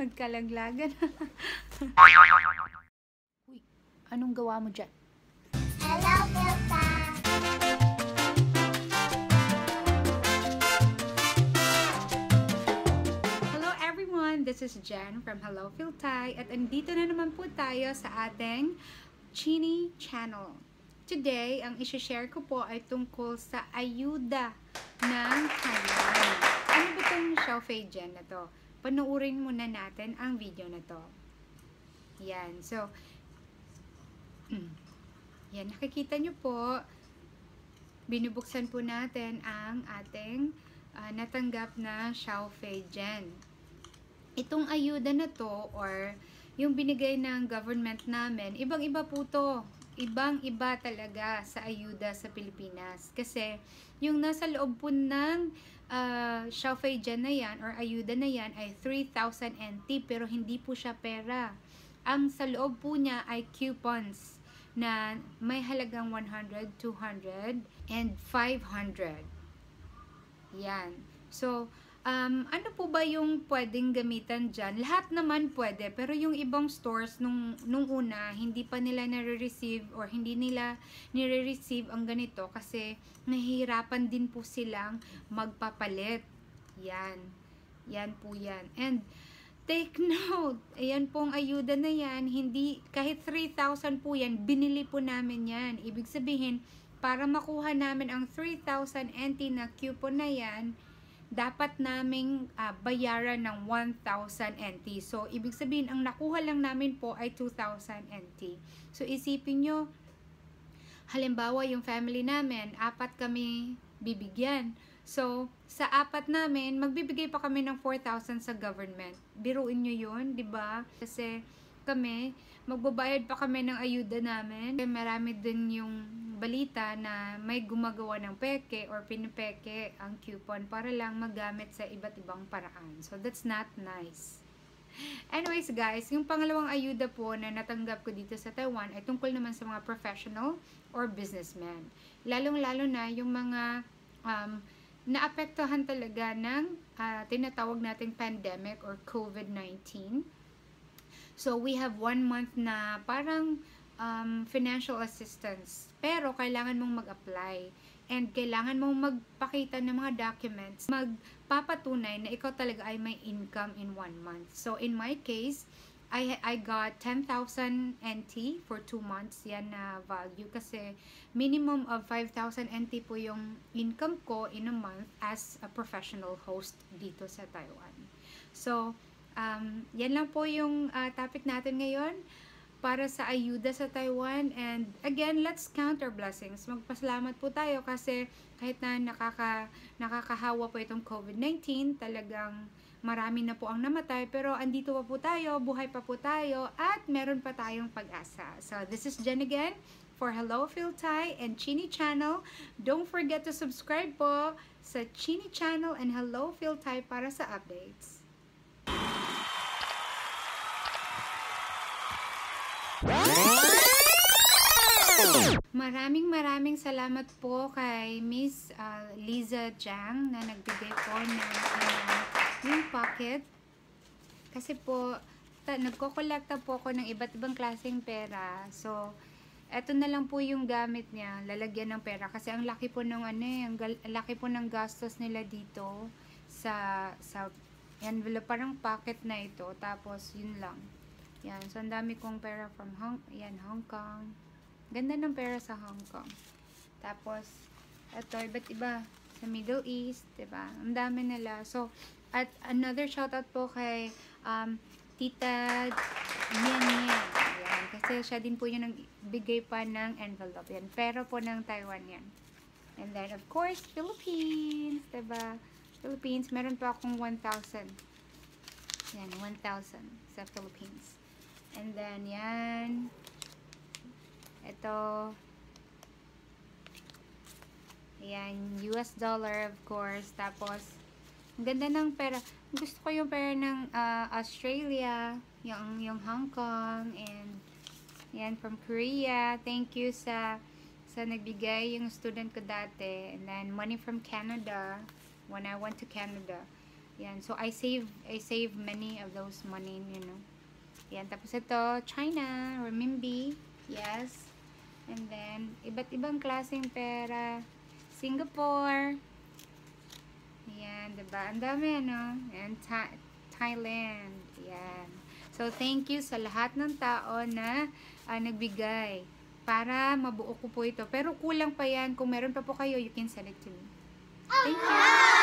Nagkalaglagan. Uy, anong gawa mo dyan? Hello, Pilta. Hello everyone! This is Jen from Hello Philtai at andito na naman po tayo sa ating Chini Channel. Today, ang isi-share ko po ay tungkol sa ayuda ng Taiwan. Ano ba itong Xiaofei Jen na to? Panuorin muna natin ang video na to. Yan. So, yan. Nakikita nyo po, binubuksan po natin ang ating ah, natanggap na Xiaofei Gen. Itong ayuda na to or yung binigay ng government namin, ibang-iba po to. Ibang-iba talaga sa ayuda sa Pilipinas. Kasi yung nasa loob po ng uh, Xiaofei Gen na yan or ayuda na yan ay 3,000 NT pero hindi po siya pera. Ang sa loob po niya ay coupons na may halagang 100, 200, and 500. Yan. So, um, ano po ba yung pwedeng gamitan dyan? Lahat naman pwede, pero yung ibang stores nung, nung una, hindi pa nila nare-receive or hindi nila nire-receive ang ganito kasi nahihirapan din po silang magpapalit. Yan. Yan po yan. And, take note, ayan pong ayuda na yan, hindi, kahit 3,000 po yan, binili po namin yan. Ibig sabihin, para makuha namin ang 3,000 NT na coupon na yan, dapat naming uh, bayaran ng 1,000 NT. So, ibig sabihin, ang nakuha lang namin po ay 2,000 NT. So, isipin nyo, halimbawa yung family namin, apat kami bibigyan. So, sa apat namin, magbibigay pa kami ng 4,000 sa government. Biruin nyo yun, di ba? Kasi kami, magbabayad pa kami ng ayuda namin. Marami din yung balita na may gumagawa ng peke or pinipeke ang coupon para lang magamit sa iba't ibang paraan. So, that's not nice. Anyways guys, yung pangalawang ayuda po na natanggap ko dito sa Taiwan ay tungkol naman sa mga professional or businessmen. Lalong-lalo na yung mga um, naapektuhan talaga ng uh, tinatawag nating pandemic or COVID-19. So, we have one month na parang um, financial assistance. Pero, kailangan mong mag-apply. And kailangan mong magpakita ng mga documents. Magpapatunay na ikaw talaga ay may income in one month. So, in my case, I, I got 10,000 NT for 2 months yan na value kasi minimum of 5,000 NT po yung income ko in a month as a professional host dito sa Taiwan. So, um, yan lang po yung uh, topic natin ngayon para sa ayuda sa Taiwan and again, let's count our blessings. Magpasalamat po tayo kasi kahit na nakaka, nakakahawa po itong COVID-19, talagang marami na po ang namatay, pero andito pa po tayo, buhay pa po tayo, at meron pa tayong pag-asa. So, this is Jen again for Hello Phil Thai and Chini Channel. Don't forget to subscribe po sa Chini Channel and Hello Phil Thai para sa updates. Maraming maraming salamat po kay Miss uh, Liza Jang na nagbigay po ng uh, yung pocket. Kasi po, ta, nagkokolekta po ako ng iba't ibang klaseng pera. So, eto na lang po yung gamit niya, lalagyan ng pera. Kasi ang laki po ng ano eh, ang, laki po ng gastos nila dito sa, sa envelope, parang pocket na ito. Tapos, yun lang. Yan, so ang dami kong pera from Hong, yan, Hong Kong. Ganda ng pera sa Hong Kong. Tapos, ito, iba't iba sa Middle East, ba? Ang dami nila. So, at another shoutout po kay um, Tita Nian. Yan. Kasi siya din po yung nagbigay pa ng envelope. Yan. Pero po ng Taiwan yan. And then, of course, Philippines. Diba? Philippines. Meron pa akong 1,000. Yan. 1,000 sa Philippines. And then, yan. Ito. Yan. US dollar, of course. Tapos, ganda ng pera. Gusto ko yung pera ng uh, Australia, yung, yung Hong Kong, and yan, from Korea. Thank you sa sa nagbigay yung student ko dati. And then, money from Canada, when I went to Canada. Yan. So, I save, I save many of those money, you know. Yan. Tapos ito, China, renminbi. Yes. And then, iba't ibang klaseng pera. Singapore. Yan, diba? Ang dami, ano? And Tha- Thailand. Yan. So, thank you sa lahat ng tao na ah, nagbigay para mabuo ko po ito. Pero kulang pa yan. Kung meron pa po kayo, you can send it to me. Thank you.